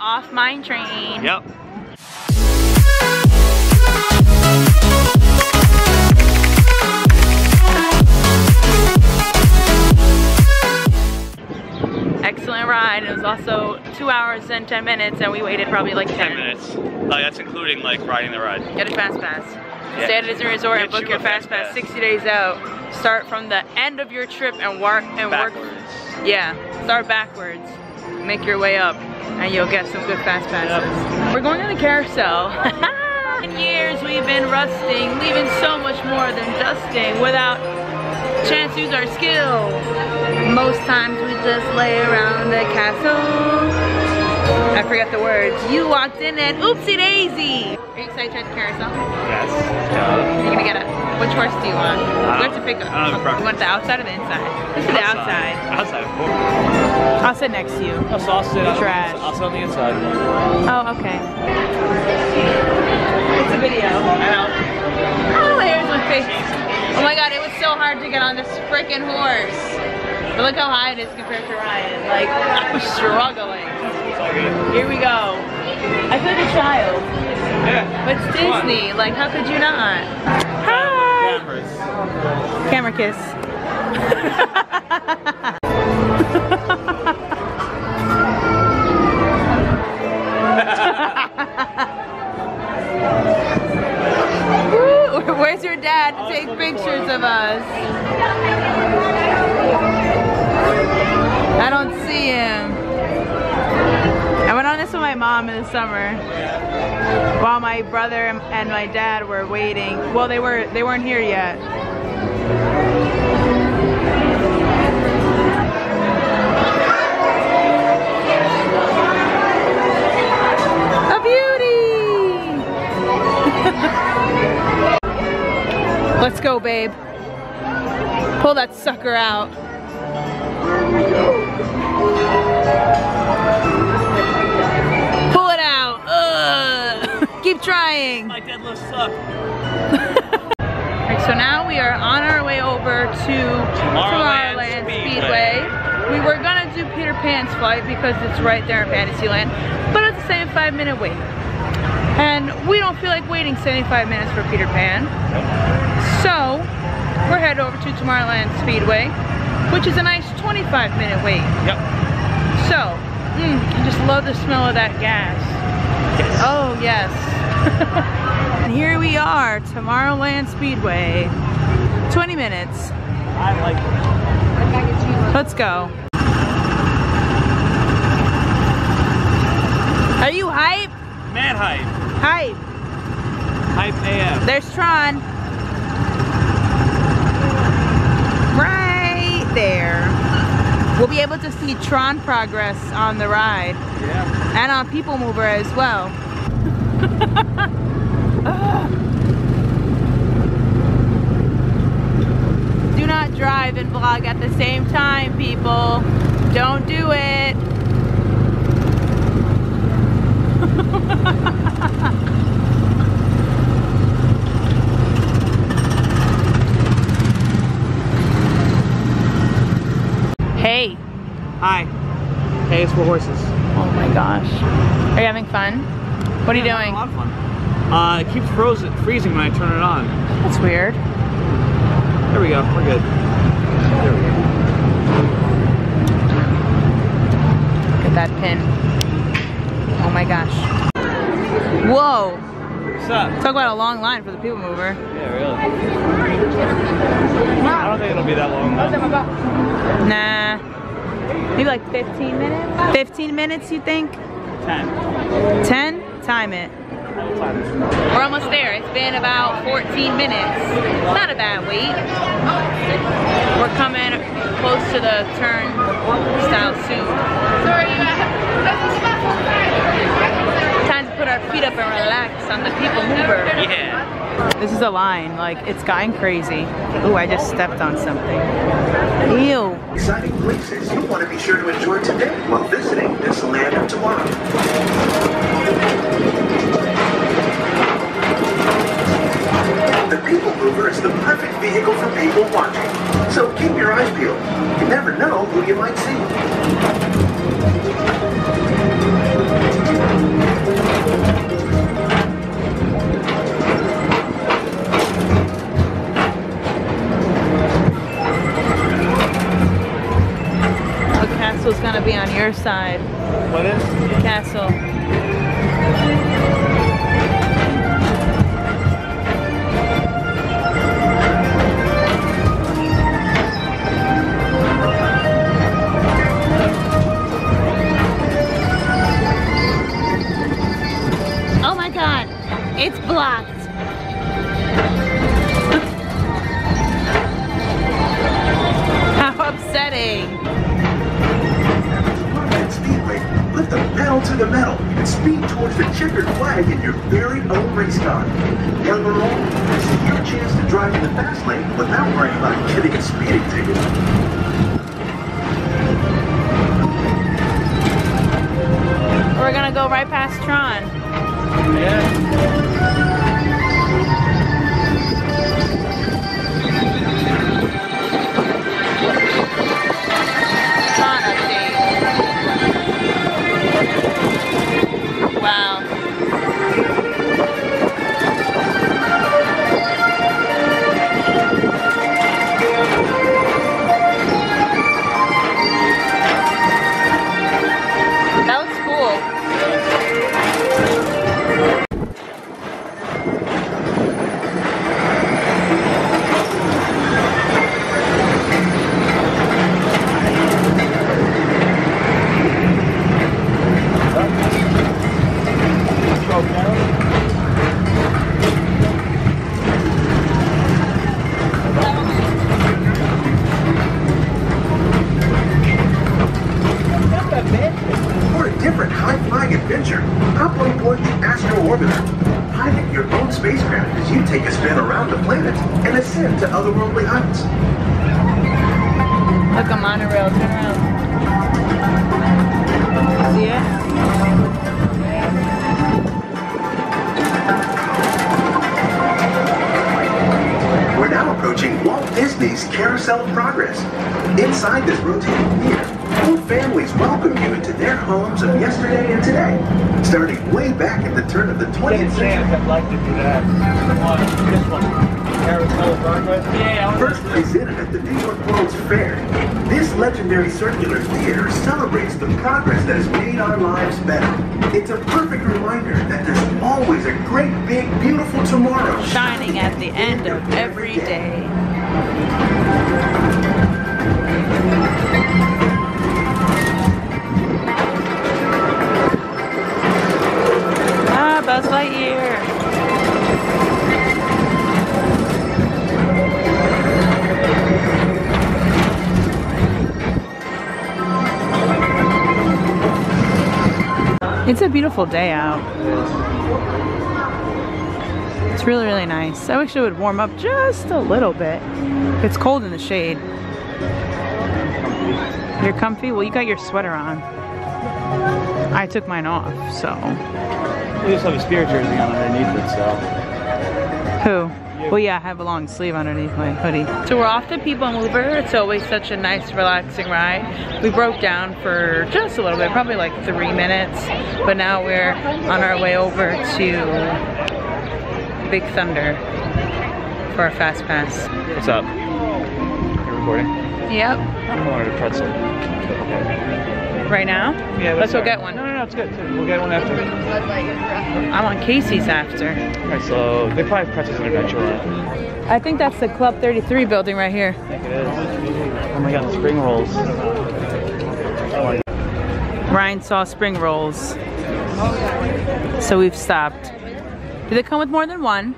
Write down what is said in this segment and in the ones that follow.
are off mine train. Yep. Excellent ride. It was also two hours and 10 minutes and we waited probably like 10. 10 minutes. Like that's including like riding the ride. Get a fast pass. Yeah. Stay at a Disney Resort and book you your fast fast pass pass. 60 days out. Start from the end of your trip and work and Backwards. work. Yeah, start backwards. Make your way up and you'll get some good fast passes. We're going on the carousel. In years we've been rusting, leaving so much more than dusting without chance to use our skill. Most times we just lay around the castle. I forget the words. You walked in and oopsie daisy. Are you excited to try the carousel? Yes. You're gonna get a, which horse do you want? Uh, you have to pick a, I don't a preference. you want the outside or the inside? This is the outside. Outside. of course. I'll sit next to you. Oh, so I'll sit on, Trash. I'll sit on the inside. Oh, okay. It's a video. I know. Oh, here's my face. Oh my god, it was so hard to get on this freaking horse. But look how high it is compared to Ryan. Like, I was struggling. It's all good. Here we go. I feel like a child. Yeah. But it's Disney. Like, how could you not? Hi. Cameras. Camera kiss. Woo, Where's your dad to take pictures of us? I don't see him. I went on this with my mom in the summer while my brother and my dad were waiting. Well, they were they weren't here yet. A beauty! Let's go, babe. Pull that sucker out. Keep trying. My deadlifts suck. Alright, so now we are on our way over to Tomorrowland, Tomorrowland Speedway. Speedway. We were gonna do Peter Pan's flight because it's right there in Fantasyland, but it's the same five minute wait. And we don't feel like waiting 75 minutes for Peter Pan. So we're headed over to Tomorrowland Speedway, which is a nice 25 minute wait. Yep. So, mm, I just love the smell of that gas. Yes. Oh, yes. And here we are, Tomorrowland Speedway. 20 minutes. I like it. Let's go. Are you hype? Mad hype. Hype. Hype AF. There's Tron. Right there. We'll be able to see Tron progress on the ride Yeah. and on People Mover as well. Do not drive and vlog at the same time, people. Don't do it. Hey. Hi. Hey, it's for horses. Oh my gosh. Are you having fun? What are you doing? A lot of fun. Uh, it keeps frozen, freezing when I turn it on. That's weird. There we go. We're good. There we go. Look at that pin. Oh my gosh. Whoa. What's up? Talk about a long line for the people mover. Yeah, really. I don't think it'll be that long. Though. Nah. Maybe like 15 minutes? 15 minutes, you think? Ten. 10? Time it. We're almost there. It's been about 14 minutes. It's not a bad wait. We're coming close to the turnstile soon. Time to put our feet up and relax on the people mover. Yeah. This is a line, like it's going crazy. Ooh, I just stepped on something. Ew. Exciting places you'll want to be sure to enjoy today while visiting this land of tomorrow. the People Mover is the perfect vehicle for people watching. So keep your eyes peeled. You never know who you might see. The castle's gonna be on your side. What is? The castle. It's blocked. How upsetting. At Speedway, put the pedal to the metal and speed towards the checkered flag in your very own race car. Young or old, this is your chance to drive in the fast lane without worrying about getting a speeding ticket. We're gonna go right past Tron. Yeah. And ascend to otherworldly heights. Look, a monorail. Turn around. See it? We're now approaching Walt Disney's Carousel of Progress. Inside this rotating theater, full families welcome you into their homes of yesterday and today, starting way back at the turn of the 20th century. I'd like to do that. One, this one. First presented at the New York World's Fair, this legendary circular theater celebrates the progress that has made our lives better. It's a perfect reminder that there's always a great, big, beautiful tomorrow Shining at the end of every day. Ah, Buzz Lightyear. It's a beautiful day out. It's really, really nice. I wish it would warm up just a little bit. It's cold in the shade. You're comfy? Well, you got your sweater on. I took mine off, so. We just have a spirit jersey on underneath it, so. Who? Well, yeah, I have a long sleeve underneath my hoodie. So we're off to People Mover. It's always such a nice, relaxing ride. We broke down for just a little bit, probably like three minutes. But now we're on our way over to Big Thunder for our Fast Pass. What's up? You're recording? Yep. I wanted a pretzel. Okay. Right now? Yeah, Let's go alright. get one. No, it's good. We'll get one after. I want Casey's after. Alright, so they probably pretzels in Adventureland. I think that's the Club 33 building right here. I think it is. Oh my god, spring rolls. Ryan saw spring rolls. So we've stopped. Do they come with more than one?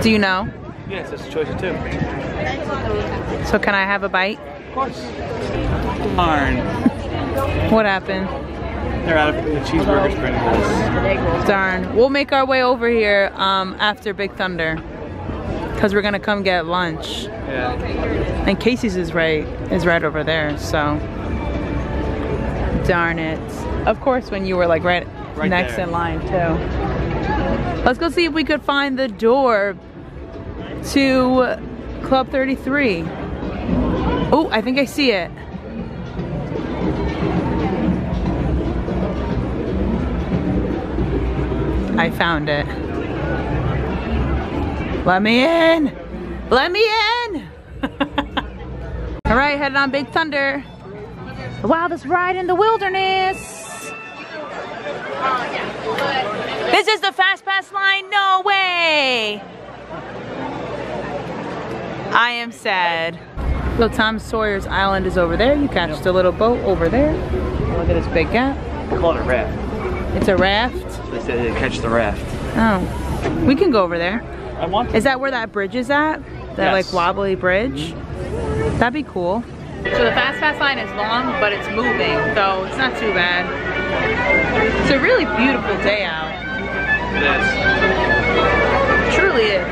Do you know? Yes, it's a choice of two. So can I have a bite? Of course. Darn. What happened? They're out of the cheeseburger spring rolls. Darn. We'll make our way over here um, after Big Thunder. Cause we're gonna come get lunch. Yeah. And Casey's is right is right over there, so darn it. Of course when you were like right, Right next there. in line too. Let's go see if we could find the door to Club 33. Oh, I think I see it. I found it. Let me in! Let me in! All right, headed on Big Thunder. The wildest ride in the wilderness. This is the fast pass line. No way. I am sad. Little Tom Sawyer's Island is over there. You catch the little boat over there. Look at this big gap. They call it a raft. It's a raft. They said they catch the raft. Oh, we can go over there. I want to. Is that where that bridge is at? That Yes. like wobbly bridge? That'd be cool. So the fast pass line is long, but it's moving, so it's not too bad. It's a really beautiful day out. This. Truly is.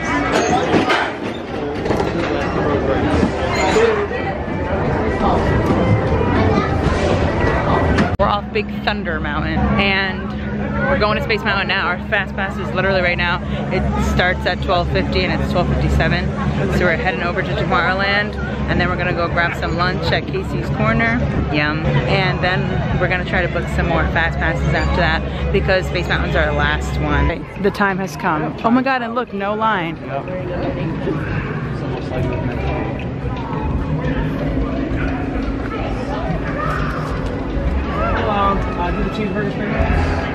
We're off Big Thunder Mountain and we're going to Space Mountain now. Our fast pass is literally right now. It starts at 12.50 and it's 12.57. So we're heading over to Tomorrowland and then we're gonna go grab some lunch at Casey's Corner. Yum. And then we're gonna try to book some more fast passes after that because Space Mountain's our last one. The time has come. Oh my God, and look, no line. Hello. Uh, do the cheeseburger spring Maybe like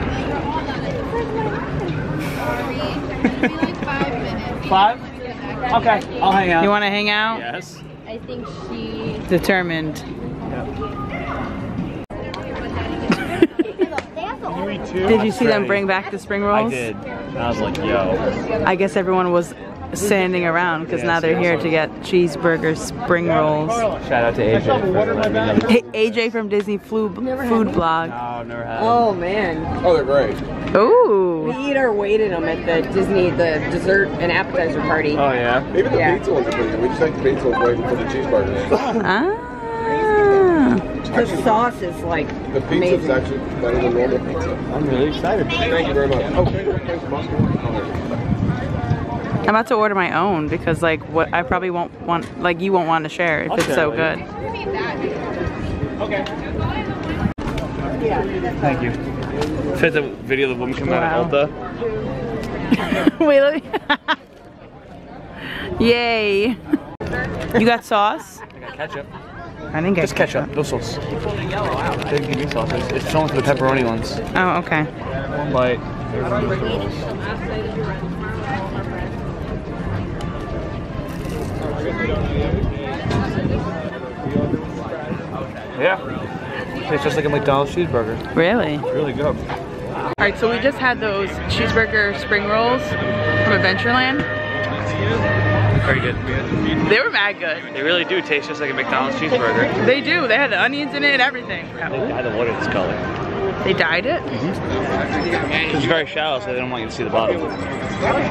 five minutes. Okay, I'll hang out. You wanna hang out? Yes. I think she. Determined. Did you see them bring back the spring rolls? I rolls? did. I was like, yo. I guess everyone was standing around because Yeah, now they're here to get cheeseburger spring rolls. Shout out to AJ. for letting me know the- Hey, AJ from Disney Food, food Blog. No, never had. Oh man, Oh, they're great. Ooh. we eat our weight in them at the Disney, the dessert and appetizer party. Oh yeah. Even the Yeah. pizza ones are pretty good. We just like the pizza ones way before the cheeseburger. Ah. The sauce is like The pizza is amazing. actually better than normal pizza. I'm really excited. Thank you very much. Oh, thank you. Thanks, Boss. I'm about to order my own because like what I probably won't want like you won't want to share if I'll it's share so with good. Okay. Yeah. Thank you. Fit the video of the woman coming out of Wow. Ulta. Wait, let me. Yay. You got sauce? I got ketchup. I didn't get Just ketchup, no sauce. They didn't give me sauce. It's, it's only for the pepperoni ones. Oh, okay. One bite. Yeah. Tastes just like a McDonald's cheeseburger. Really? Really good. All right, so we just had those cheeseburger spring rolls from Adventureland. Very good. They were mad good. They really do taste just like a McDonald's cheeseburger. They do. They had the onions in it and everything. I don't want it this color. They dyed it? It's very shallow, so they don't want you to see the bottom.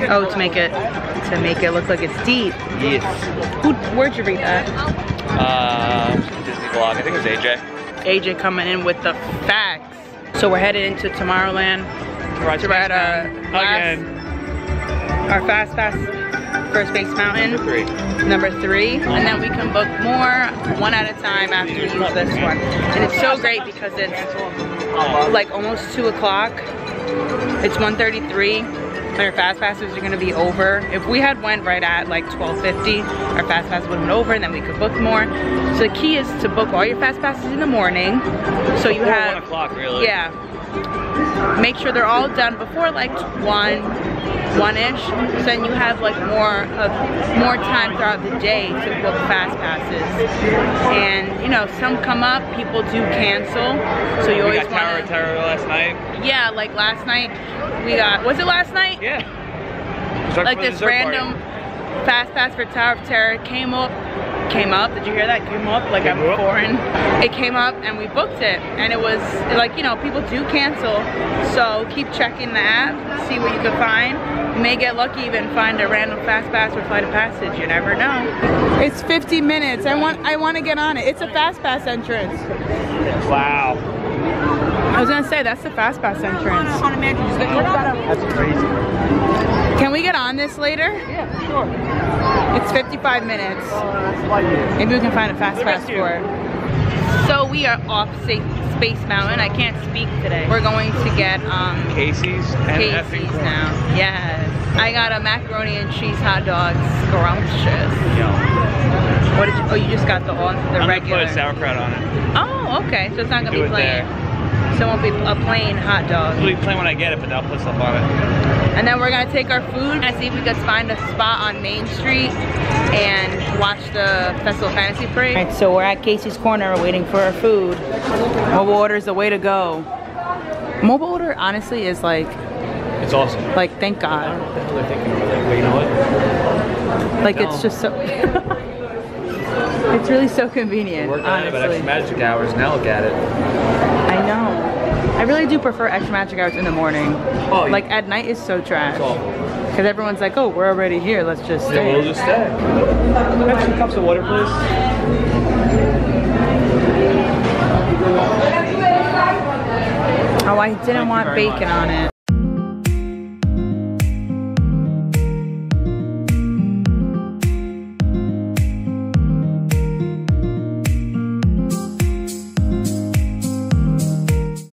Oh, to make it to make it look like it's deep. Yes. Who, where'd you read that? Uh, Disney vlog. I think it was AJ. AJ coming in with the facts. So we're headed into Tomorrowland Right, to ride our Again. our fast pass for Space Mountain. Number three. number three, and then we can book more one at a time after we use this one. And it's so great because it's like almost two o'clock. It's 1:33. Our fast passes are gonna be over. If we had went right at like 12:50, our fast pass would have been over, and then we could book more. So the key is to book all your fast passes in the morning, so you Before have one o'clock, really. yeah. Make sure they're all done before like one, one-ish. So then you have like more of more time throughout the day to book fast passes. And you know, some come up, people do cancel. So you We always got Tower want of Terror last night. Yeah, like last night we got was it last night? Yeah. It was right Like this dessert party. random fast pass for Tower of Terror came up came up. Did you hear that? Came up like i'm Came up? foreign. It came up and we booked it. And it was like you know people do cancel. So keep checking the app see what you can find. You may get lucky even find a random fast pass or flight of passage. You never know. It's 50 minutes. I want i want to get on it. It's a fast pass entrance. Wow. I was gonna say that's the fast pass entrance That's crazy. can we get on this later Yeah, sure. It's 55 minutes. Maybe we can find a fast pass for it. So we are off Sa- Space Mountain. I can't speak today. We're going to get um, Casey's and effing Casey's corn. now. Yes. I got a macaroni and cheese hot dog. Scrumptious. Yo. What did you, oh, you just got the, on, the I'm regular. gonna put sauerkraut on it. Oh, okay. So it's not gonna Do be it plain. So it won't be a plain hot dog. It'll be plain when I get it, but I'll put stuff on it. And then we're gonna take our food and see if we can find a spot on Main Street and watch the Festival Fantasy Parade. Alright, so we're at Casey's Corner waiting for our food. Mobile order is the way to go. Mobile order honestly is like, It's awesome. like thank I God. don't know what the hell they're thinking over there, but you know what? Like it's just so, it's really so convenient, Worked on it, but extra magic hours. Now look at it. I really do prefer extra magic hours in the morning. Oh, yeah. Like at night is so trash. Because everyone's like, oh, we're already here, let's just Yeah, stay. we'll just stay. Have some cups of water, please. Oh, I didn't want bacon much. on it.